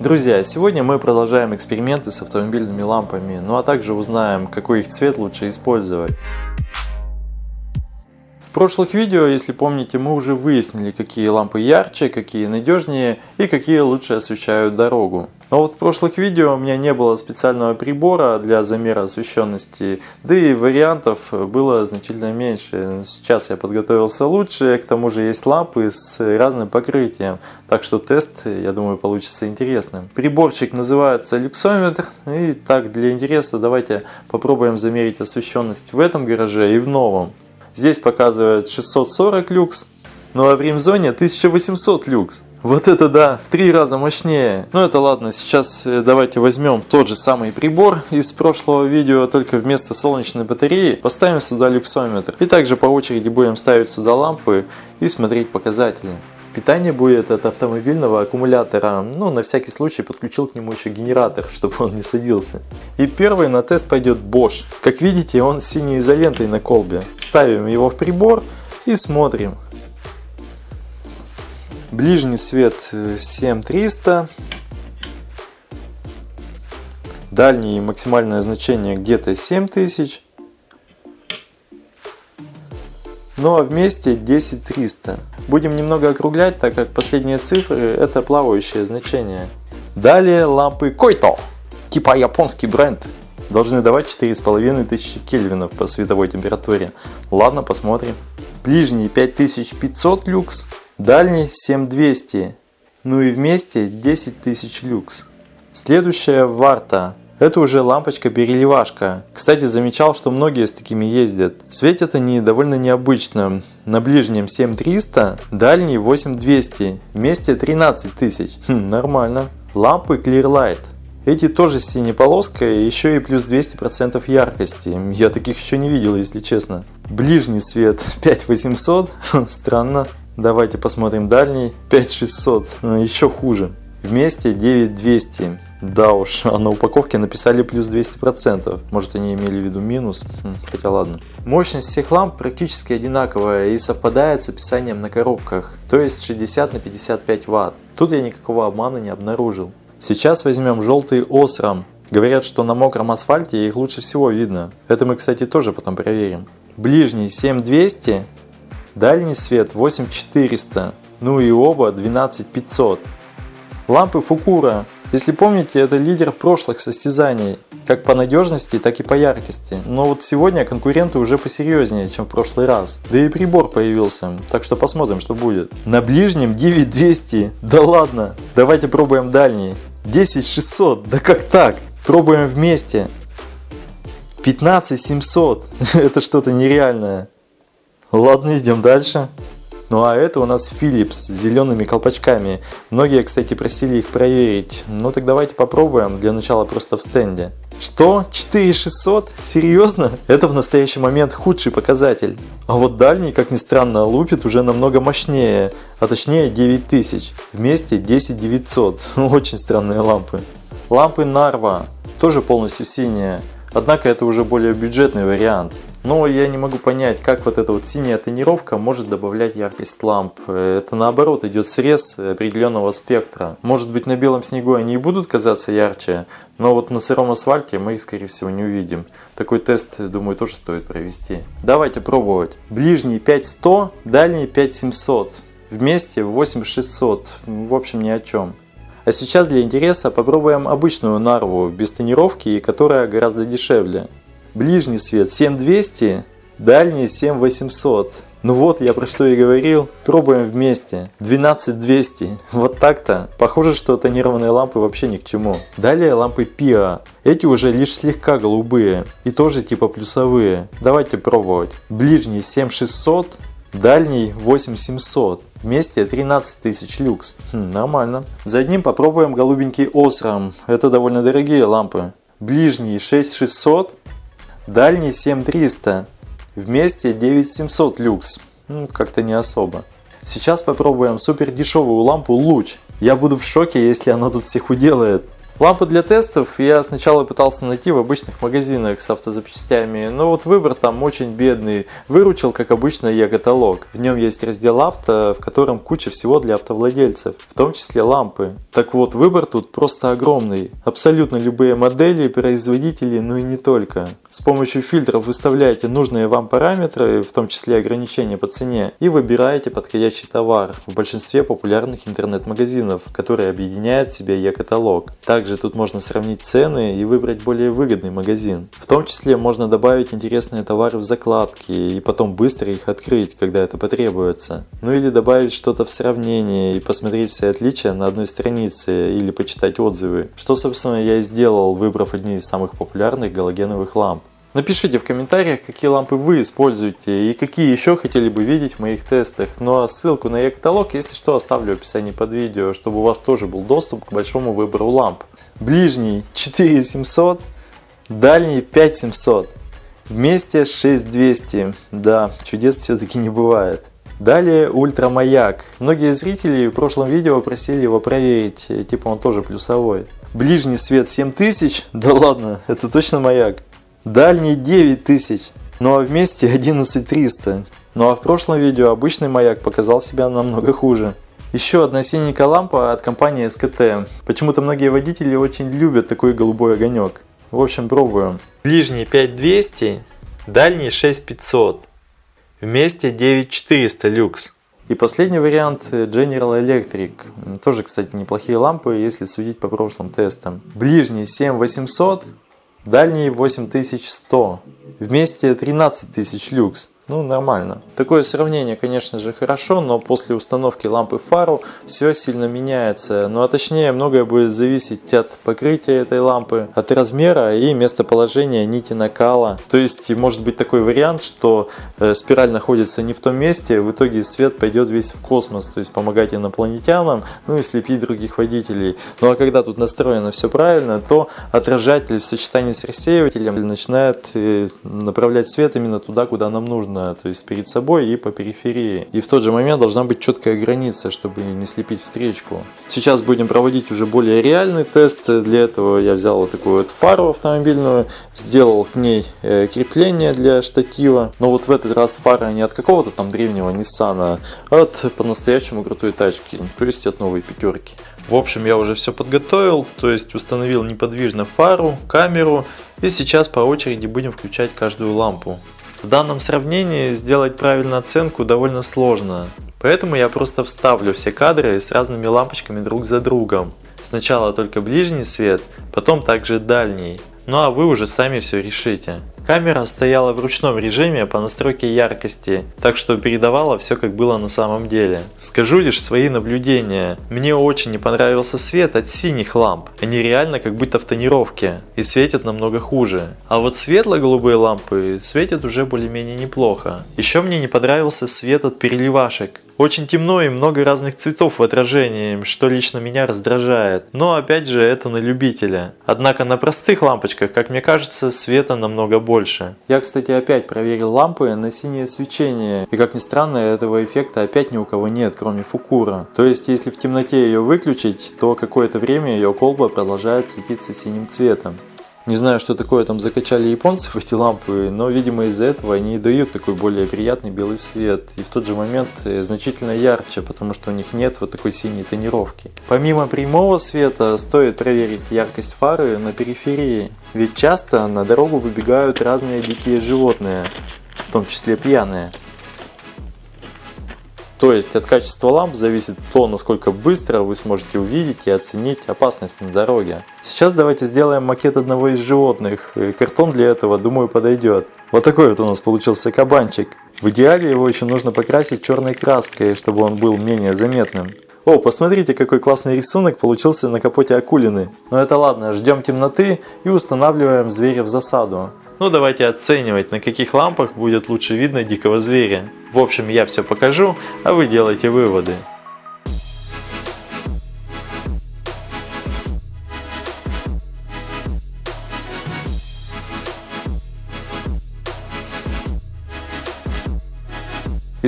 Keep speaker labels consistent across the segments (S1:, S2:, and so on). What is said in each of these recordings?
S1: Друзья, сегодня мы продолжаем эксперименты с автомобильными лампами, ну а также узнаем, какой их цвет лучше использовать. Прошлых видео, если помните, мы уже выяснили, какие лампы ярче, какие надежнее и какие лучше освещают дорогу. Но вот в прошлых видео у меня не было специального прибора для замера освещенности, да и вариантов было значительно меньше. Сейчас я подготовился лучше, к тому же есть лампы с разным покрытием, так что тест, я думаю, получится интересным. Приборчик называется люксометр, и так для интереса давайте попробуем замерить освещенность в этом гараже и в новом. Здесь показывает 640 люкс, ну а в римзоне 1800 люкс. Вот это да, в три раза мощнее. Ну это ладно, сейчас э, давайте возьмем тот же самый прибор из прошлого видео, только вместо солнечной батареи поставим сюда люксометр. И также по очереди будем ставить сюда лампы и смотреть показатели. Питание будет от автомобильного аккумулятора, ну на всякий случай подключил к нему еще генератор, чтобы он не садился. И первый на тест пойдет Bosch. Как видите, он с синей изолентой на колбе. Ставим его в прибор и смотрим. Ближний свет 7300. Дальний максимальное значение где-то 7000. Ну а вместе 10300. Будем немного округлять, так как последние цифры это плавающее значение. Далее лампы Който, типа японский бренд, должны давать 4500 кельвинов по световой температуре. Ладно, посмотрим. Ближний 5500 люкс, дальний 7200, ну и вместе 10 тысяч люкс. Следующая Варта это уже лампочка-переливашка. Кстати, замечал, что многие с такими ездят. Светят они довольно необычно. На ближнем 7300, дальний 8200, вместе 13 тысяч. Хм, нормально. Лампы Clearlight. Эти тоже с синей полоской, еще и плюс 200% яркости. Я таких еще не видел, если честно. Ближний свет 5800, странно. Давайте посмотрим дальний 5600, еще хуже. Вместе 9200. Да уж, а на упаковке написали плюс 200%. Может они имели в виду минус, хм, хотя ладно. Мощность всех ламп практически одинаковая и совпадает с описанием на коробках, то есть 60 на 55 ватт. Тут я никакого обмана не обнаружил. Сейчас возьмем желтый Osram. Говорят, что на мокром асфальте их лучше всего видно. Это мы, кстати, тоже потом проверим. Ближний 7200, дальний свет 8400, ну и оба 12500. Лампы Фукура если помните, это лидер прошлых состязаний, как по надежности, так и по яркости. Но вот сегодня конкуренты уже посерьезнее, чем в прошлый раз. Да и прибор появился, так что посмотрим, что будет. На ближнем 9200, да ладно. Давайте пробуем дальний. 10600, да как так? Пробуем вместе. 15700, это что-то нереальное. Ладно, идем дальше. Ну а это у нас Philips с зелеными колпачками. Многие, кстати, просили их проверить. Ну так давайте попробуем, для начала просто в стенде. Что? 4600? Серьезно? Это в настоящий момент худший показатель. А вот дальний, как ни странно, лупит уже намного мощнее, а точнее 9000. Вместе 10900. Очень странные лампы. Лампы Narva тоже полностью синие. Однако это уже более бюджетный вариант. Но я не могу понять, как вот эта вот синяя тонировка может добавлять яркость ламп. Это наоборот идет срез определенного спектра. Может быть на белом снегу они и будут казаться ярче, но вот на сыром асфальте мы их скорее всего не увидим. Такой тест, думаю, тоже стоит провести. Давайте пробовать. Ближний 5100, дальний 5700. Вместе 8600. В общем ни о чем. А сейчас для интереса попробуем обычную нарву без тонировки, которая гораздо дешевле. Ближний свет 7200, дальний 7800. Ну вот, я про что и говорил. Пробуем вместе. 12200. Вот так-то. Похоже, что тонированные лампы вообще ни к чему. Далее лампы PIA. Эти уже лишь слегка голубые. И тоже типа плюсовые. Давайте пробовать. Ближний 7600, дальний 8700. Вместе 13 тысяч люкс. Хм, нормально. За одним попробуем голубенький Osram. Это довольно дорогие лампы. Ближний 6600, Дальний 7300. Вместе 9700 люкс. Ну, как-то не особо. Сейчас попробуем супер дешевую лампу луч. Я буду в шоке, если она тут всех уделает. Лампы для тестов я сначала пытался найти в обычных магазинах с автозапчастями, но вот выбор там очень бедный. Выручил, как обычно, я каталог. В нем есть раздел авто, в котором куча всего для автовладельцев, в том числе лампы. Так вот, выбор тут просто огромный. Абсолютно любые модели, производители, ну и не только. С помощью фильтров выставляете нужные вам параметры, в том числе ограничения по цене, и выбираете подходящий товар в большинстве популярных интернет-магазинов, которые объединяют в себе e-каталог. Также также тут можно сравнить цены и выбрать более выгодный магазин. В том числе можно добавить интересные товары в закладки и потом быстро их открыть, когда это потребуется. Ну или добавить что-то в сравнение и посмотреть все отличия на одной странице или почитать отзывы. Что собственно я и сделал, выбрав одни из самых популярных галогеновых ламп. Напишите в комментариях, какие лампы вы используете и какие еще хотели бы видеть в моих тестах. Ну а ссылку на e-каталог, если что, оставлю в описании под видео, чтобы у вас тоже был доступ к большому выбору ламп. Ближний 4700, дальний 5700. Вместе 6200. Да, чудес все-таки не бывает. Далее ультрамаяк. Многие зрители в прошлом видео просили его проверить, типа он тоже плюсовой. Ближний свет 7000, да ладно, это точно маяк. Дальний 9000, ну а вместе 11300. Ну а в прошлом видео обычный маяк показал себя намного хуже. Еще одна синенькая лампа от компании SKT. Почему-то многие водители очень любят такой голубой огонек. В общем, пробуем. Ближний 5200, дальний 6500. Вместе 9400 люкс. И последний вариант General Electric. Тоже, кстати, неплохие лампы, если судить по прошлым тестам. Ближний 7800, дальний 8100. Вместе 13000 люкс. Ну, нормально. Такое сравнение, конечно же, хорошо, но после установки лампы фару все сильно меняется. Ну, а точнее, многое будет зависеть от покрытия этой лампы, от размера и местоположения нити накала. То есть, может быть такой вариант, что э, спираль находится не в том месте, в итоге свет пойдет весь в космос, то есть помогать инопланетянам, ну и слепить других водителей. Ну, а когда тут настроено все правильно, то отражатель в сочетании с рассеивателем начинает э, направлять свет именно туда, куда нам нужно видно, то есть перед собой и по периферии. И в тот же момент должна быть четкая граница, чтобы не слепить встречку. Сейчас будем проводить уже более реальный тест. Для этого я взял вот такую вот фару автомобильную, сделал к ней э, крепление для штатива. Но вот в этот раз фара не от какого-то там древнего Nissan, а от по-настоящему крутой тачки, то есть от новой пятерки. В общем, я уже все подготовил, то есть установил неподвижно фару, камеру и сейчас по очереди будем включать каждую лампу. В данном сравнении сделать правильную оценку довольно сложно, поэтому я просто вставлю все кадры с разными лампочками друг за другом. Сначала только ближний свет, потом также дальний. Ну а вы уже сами все решите. Камера стояла в ручном режиме по настройке яркости, так что передавала все как было на самом деле. Скажу лишь свои наблюдения. Мне очень не понравился свет от синих ламп. Они реально как будто в тонировке и светят намного хуже. А вот светло-голубые лампы светят уже более-менее неплохо. Еще мне не понравился свет от переливашек. Очень темно и много разных цветов в отражении, что лично меня раздражает. Но опять же это на любителя. Однако на простых лампочках, как мне кажется, света намного больше. Я, кстати, опять проверил лампы на синее свечение. И как ни странно, этого эффекта опять ни у кого нет, кроме фукура. То есть, если в темноте ее выключить, то какое-то время ее колба продолжает светиться синим цветом. Не знаю, что такое там закачали японцы в эти лампы, но, видимо, из-за этого они и дают такой более приятный белый свет. И в тот же момент э, значительно ярче, потому что у них нет вот такой синей тонировки. Помимо прямого света, стоит проверить яркость фары на периферии. Ведь часто на дорогу выбегают разные дикие животные, в том числе пьяные. То есть от качества ламп зависит то, насколько быстро вы сможете увидеть и оценить опасность на дороге. Сейчас давайте сделаем макет одного из животных. Картон для этого, думаю, подойдет. Вот такой вот у нас получился кабанчик. В идеале его еще нужно покрасить черной краской, чтобы он был менее заметным. О, посмотрите, какой классный рисунок получился на капоте акулины. Но это ладно, ждем темноты и устанавливаем зверя в засаду. Ну давайте оценивать, на каких лампах будет лучше видно дикого зверя. В общем, я все покажу, а вы делайте выводы.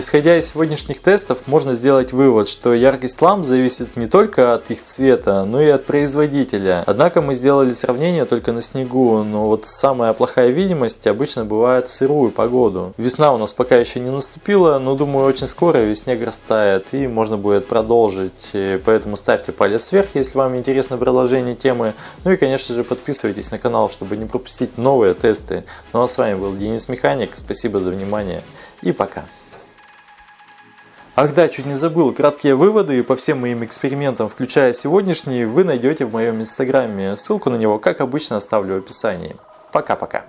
S1: Исходя из сегодняшних тестов, можно сделать вывод, что яркость ламп зависит не только от их цвета, но и от производителя. Однако мы сделали сравнение только на снегу, но вот самая плохая видимость обычно бывает в сырую погоду. Весна у нас пока еще не наступила, но думаю очень скоро весь снег растает и можно будет продолжить. Поэтому ставьте палец вверх, если вам интересно продолжение темы. Ну и конечно же подписывайтесь на канал, чтобы не пропустить новые тесты. Ну а с вами был Денис Механик, спасибо за внимание и пока. Ах да, чуть не забыл, краткие выводы по всем моим экспериментам, включая сегодняшний, вы найдете в моем инстаграме. Ссылку на него, как обычно, оставлю в описании. Пока-пока.